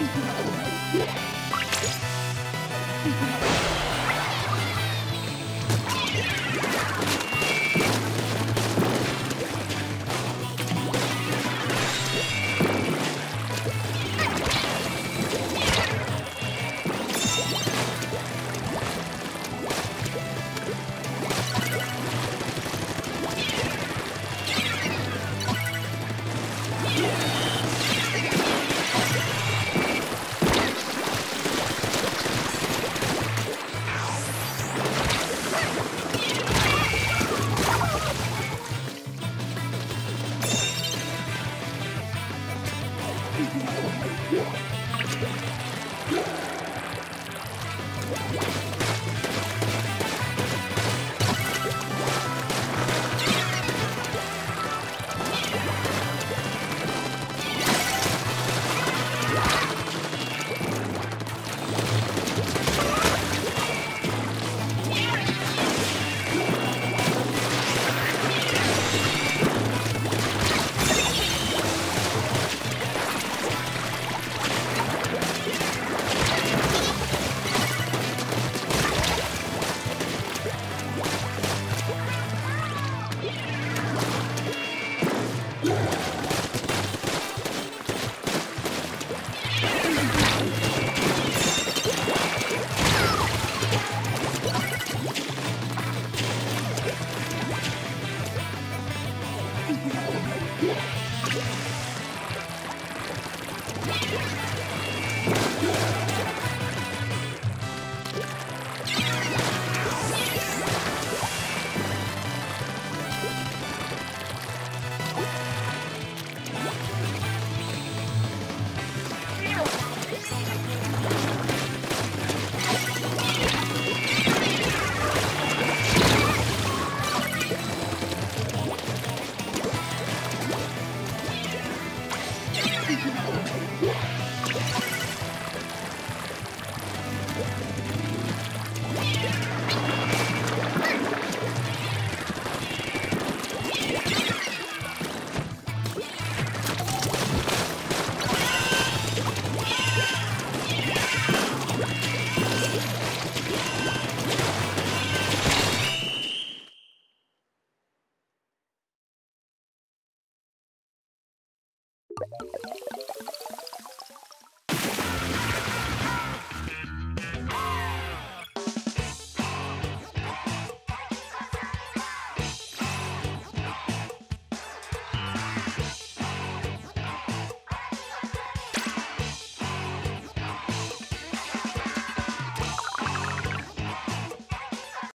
Yeah. Yeah. Yeah.